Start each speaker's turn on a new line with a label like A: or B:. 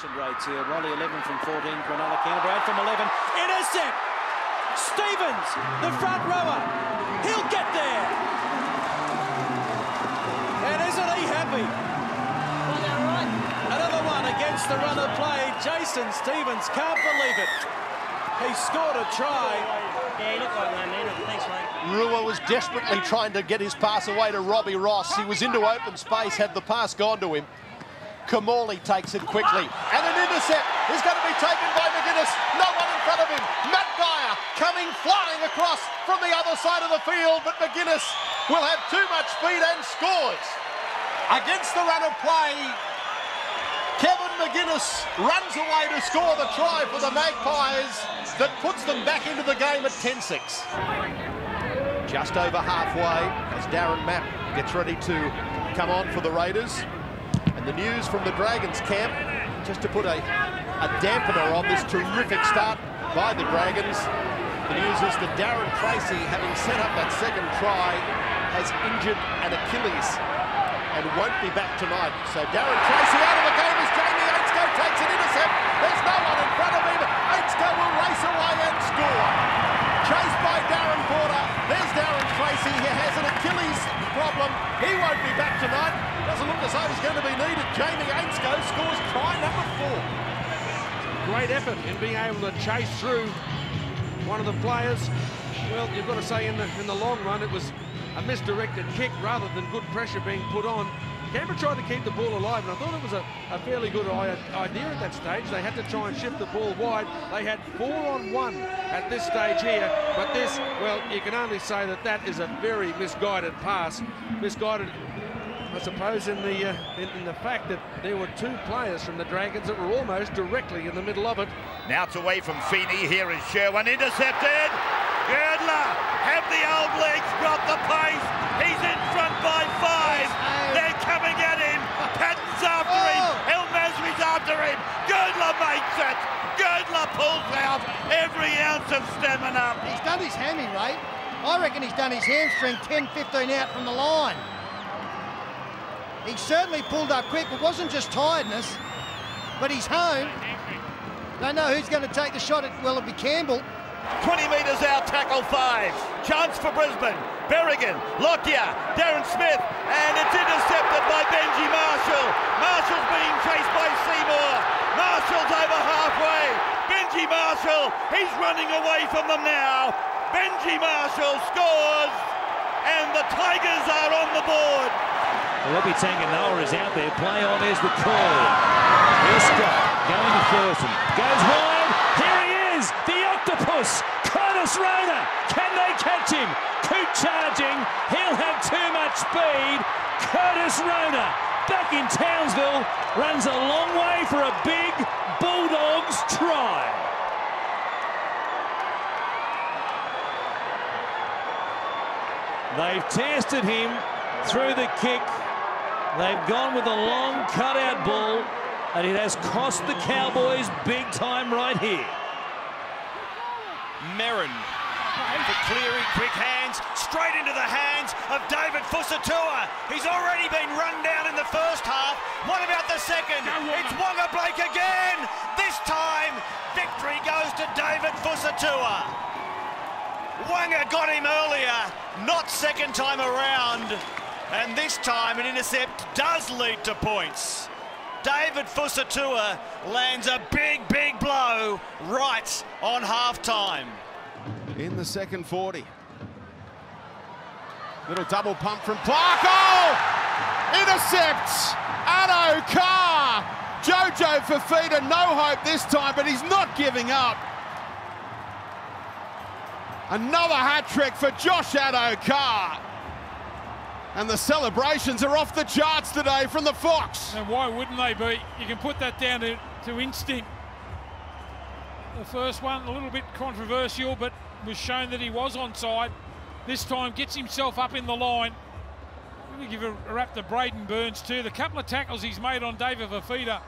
A: possession rates here. Wally 11 from 14, Cronulla Canterbury 8 from 11. Intercept! Stevens, the front rower. He'll get there. And isn't he happy? Another one against the run of play. Jason Stevens can't believe it. He scored a try.
B: Yeah, he looked like one, man. Thanks, mate.
C: Rua was desperately trying to get his pass away to Robbie Ross. He was into open space, had the pass gone to him. Kamali takes it quickly. And an intercept is going to be taken by McInnes. No one in front of him. Matt Geyer coming flying across from the other side of the field, but McInnes will have too much speed and scores. Against the run of play, Kevin McInnes runs away to score the try for the Magpies that puts them back into the game at 10-6. Just over halfway as Darren Mapp gets ready to come on for the Raiders. And the news from the Dragons camp, just to put a, a dampener on this terrific start by the Dragons, the news is that Darren Treacy, having set up that second try, has injured an Achilles and won't be back tonight. So Darren Treacy out of the game as Jamie Ainscough takes an intercept. There's no one in front of him. Ainscough will race away and score. Chased by Darren Porter. There's Darren Treacy. He has an problem. He won't be back tonight. Doesn't look as though he's going to be needed. Jamie Ainscough scores try number four.
D: Great effort in being able to chase through one of the players. Well, you've got to say in the in the long run it was a misdirected kick rather than good pressure being put on. Canberra tried to keep the ball alive, and I thought it was a, a fairly good idea at that stage. They had to try and shift the ball wide. They had four on one at this stage here, but this, well, you can only say that that is a very misguided pass. Misguided I suppose in the uh, in, in, the fact that there were two players from the Dragons that were almost directly in the middle of it.
E: Now it's away from Feeney. Here is Sherwin intercepted. Girdler have the old legs, got the pace. He's in front by five. They're coming at him. Patten's after oh. him. El Masri's after him. Girdler makes it. Girdler pulls out every ounce of stamina.
F: He's done his hammy, right? I reckon he's done his hamstring 10, 15 out from the line. He certainly pulled up quick. It wasn't just tiredness, but he's home. Don't know who's going to take the shot. At, well, it'll be Campbell.
E: 20 metres out, tackle five. Chance for Brisbane. Berrigan, Lockyer, Darren Smith, and it's intercepted by Benji Marshall. Marshall's being chased by Seymour. Marshall's over halfway. Benji Marshall, he's running away from them now. Benji Marshall scores, and the Tigers are on the board.
A: Robbie Tanganoa is out there. Play on is the call. Here's Scott going to Thurston. Goes wide. Here he is. The octopus. Curtis Rona. Can they catch him? Coote charging. He'll have too much speed. Curtis Rona back in Townsville. Runs a long way for a big Bulldogs try. They've tested him through the kick. They've gone with a long cutout ball, and it has cost the Cowboys big time right here.
E: Merrin for clearing quick hands, straight into the hands of David Fusitu'a. He's already been run down in the first half. What about the second? It's Waqa Blake again. This time, victory goes to David Fusitu'a. Waqa got him earlier, not second time around. And this time an intercept does lead to points. David Fusitu'a lands a big, big blow right on half-time.
G: In the second 40. Little double pump from Clark. Oh! Intercept! Addo Carr! Jojo Fafita, no hope this time, but he's not giving up. Another hat trick for Josh Addo Carr. And the celebrations are off the charts today from the Fox.
H: And why wouldn't they be? You can put that down to, to instinct. The first one, a little bit controversial, but was shown that he was onside. This time gets himself up in the line. Let me give a, a rap to Braidon Burns too. The couple of tackles he's made on David Fifita